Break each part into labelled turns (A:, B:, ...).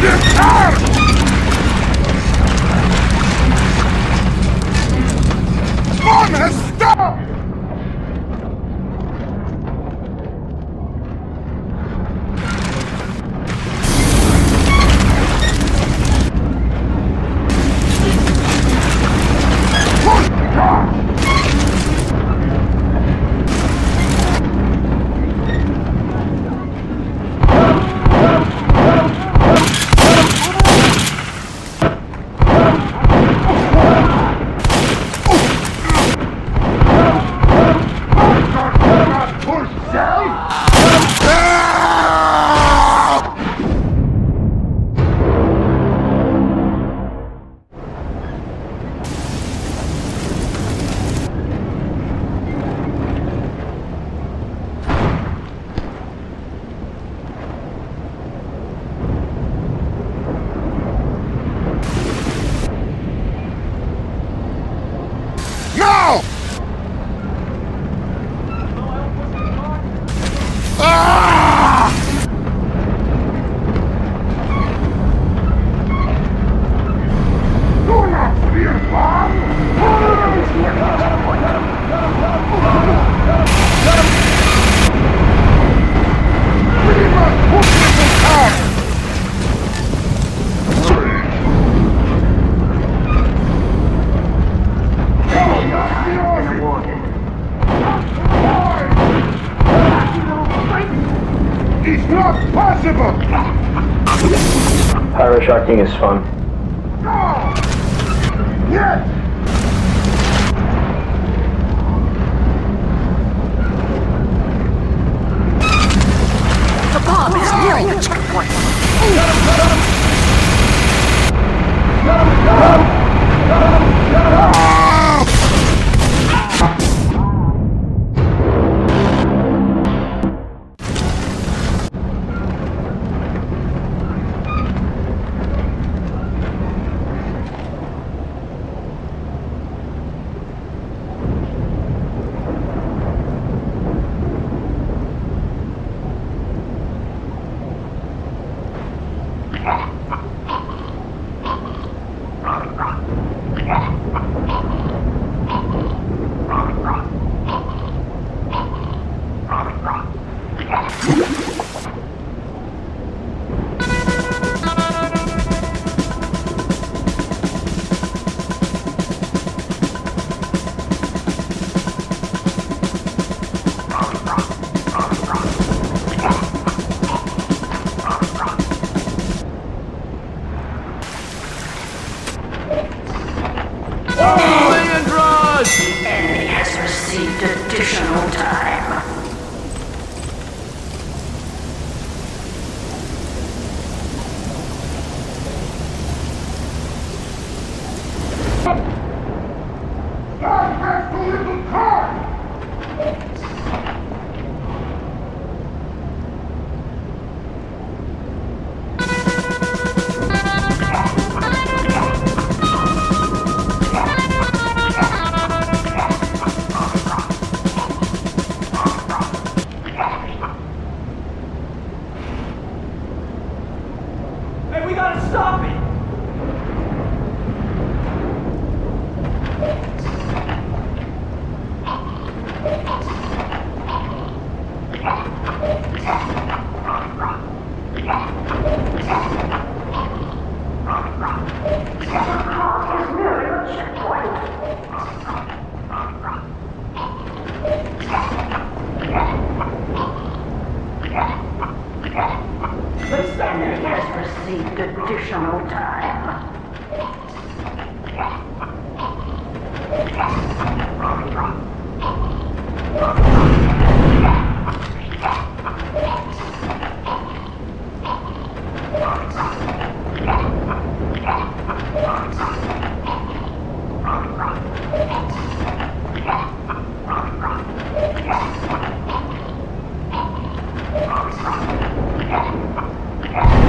A: Ah! Not possible!
B: Pyro sharking is fun.
A: No! Yes!
C: The bomb is nearing the checkpoint. Enemy additional need additional time.
A: Yeah.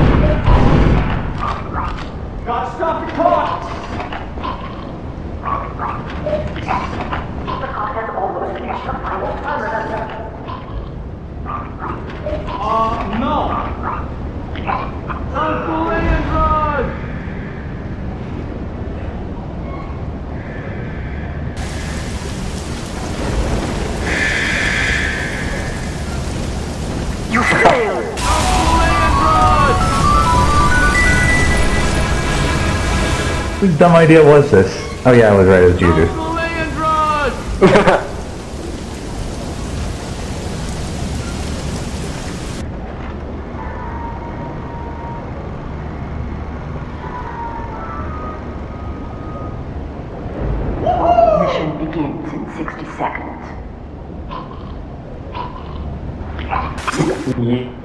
A: Oh
D: no. Uncle Android! You failed!
B: Whose dumb idea was this? Oh yeah, I was right, it was
C: Judas. 你